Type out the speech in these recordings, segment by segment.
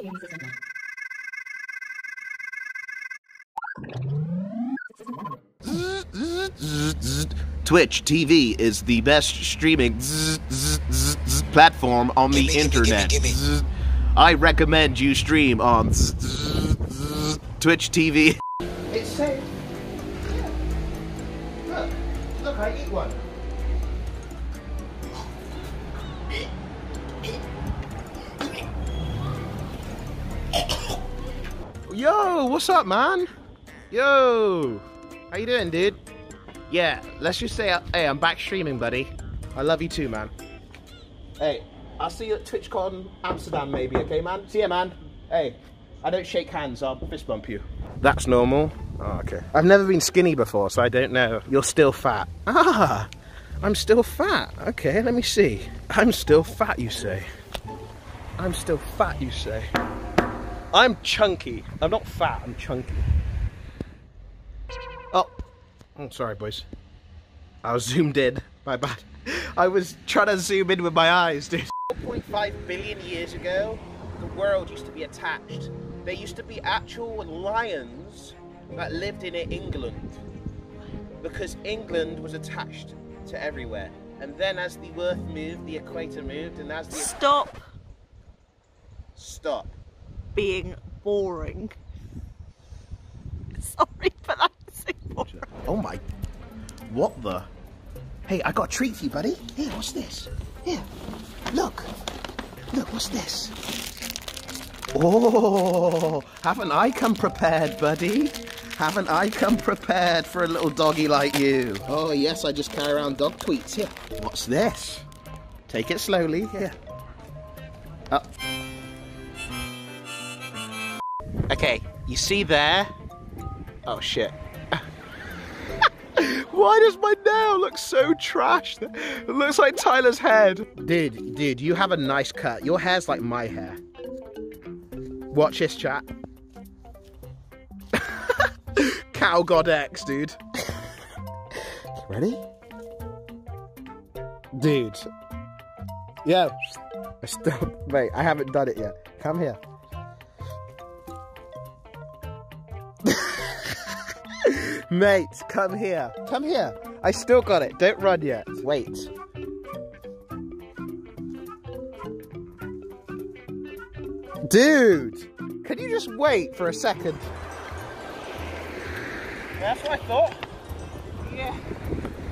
Initiating system. Twitch TV is the best streaming platform on the Gimme, gimme, internet. gimme, gimme. I recommend you stream on Twitch TV. It's safe. Look, look, I eat one. Yo, what's up, man? Yo, how you doing, dude? Yeah, let's just say, hey, I'm back streaming, buddy. I love you too, man. Hey, I'll see you at TwitchCon Amsterdam, maybe. Okay, man. See ya, man. Hey, I don't shake hands. I'll fist bump you. That's normal. Oh, okay. I've never been skinny before, so I don't know. You're still fat. Ah, I'm still fat. Okay, let me see. I'm still fat, you say. I'm still fat, you say. I'm chunky. I'm not fat. I'm chunky. Oh, I'm oh, sorry, boys. I was zoomed in. My bad. I was trying to zoom in with my eyes, dude. 4.5 billion years ago, the world used to be attached. There used to be actual lions that lived in England because England was attached to everywhere. And then as the earth moved, the equator moved, and as the Stop stop. Being boring. Sorry for that. Oh my. What the? Hey, I got a treat for you, buddy. Here, what's this? Here. Look. Look, what's this? Oh, haven't I come prepared, buddy? Haven't I come prepared for a little doggy like you? Oh, yes, I just carry around dog tweets. Here. What's this? Take it slowly. Here. Oh. Okay, you see there? Oh, shit. Why does my nail look so trashed? It looks like Tyler's head. Dude, dude, you have a nice cut. Your hair's like my hair. Watch this chat. Cow God X, dude. Ready? Dude. Yeah. I still, mate, I haven't done it yet. Come here. Mate, come here. Come here. I still got it. Don't run yet. Wait. Dude! Can you just wait for a second? That's what I thought. Yeah.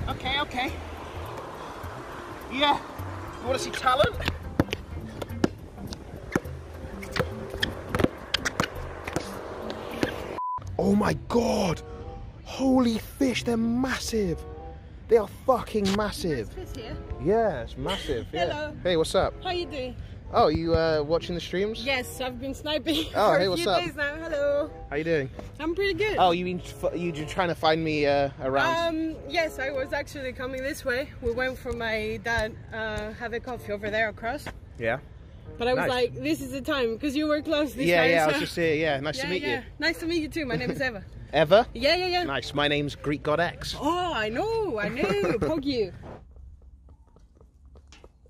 Okay, okay. Yeah. You want to see talent? Oh my god! Holy fish, they're massive! They are fucking massive. Chris here. Yeah, it's massive. Yeah. Hello. Hey, what's up? How you doing? Oh, you uh, watching the streams? Yes, I've been sniping Oh, for hey, a what's few up? days now. Hello. How you doing? I'm pretty good. Oh, you mean you you trying to find me uh, around? Um, yes, I was actually coming this way. We went for my dad uh, have a coffee over there across. yeah. But I was Nice. like, this is the time because you were close this Yeah, time. yeah. I so- was just here. Yeah, nice yeah, to meet yeah. you. Nice to meet you too. My name is Eva. Ever? Yeah, yeah, yeah. Nice. My name's Greek God X. Oh, I know, I know. Poke you.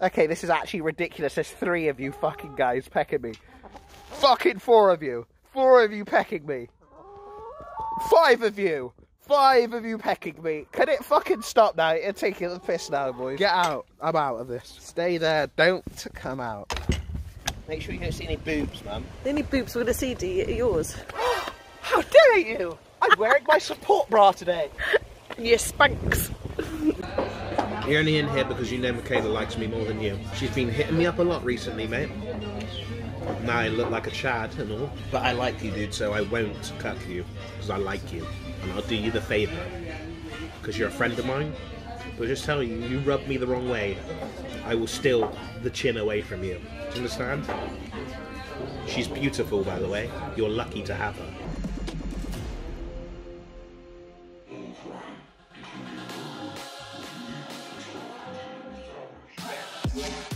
Okay, this is actually ridiculous. There's three of you fucking guys pecking me. Fucking four of you. Four of you pecking me. Five of you. Five of you pecking me. Can it fucking stop now? You're taking the piss now, boys. Get out. I'm out of this. Stay there. Don't come out. Make sure you don't see any boobs, man. The only boobs we're gonna see D- are yours. How dare you! I'm wearing my support bra today. Your Spanx. You're only in here because you know Michaela likes me more than you. She's been hitting me up a lot recently, mate. Now I look like a Chad and all, but I like you, dude, so I won't cuck you because I like you, and I'll do you the favour because you're a friend of mine. But just tell you, you rub me the wrong way, I will steal the chin away from you. Do you understand? She's beautiful, by the way. You're lucky to have her. Yeah.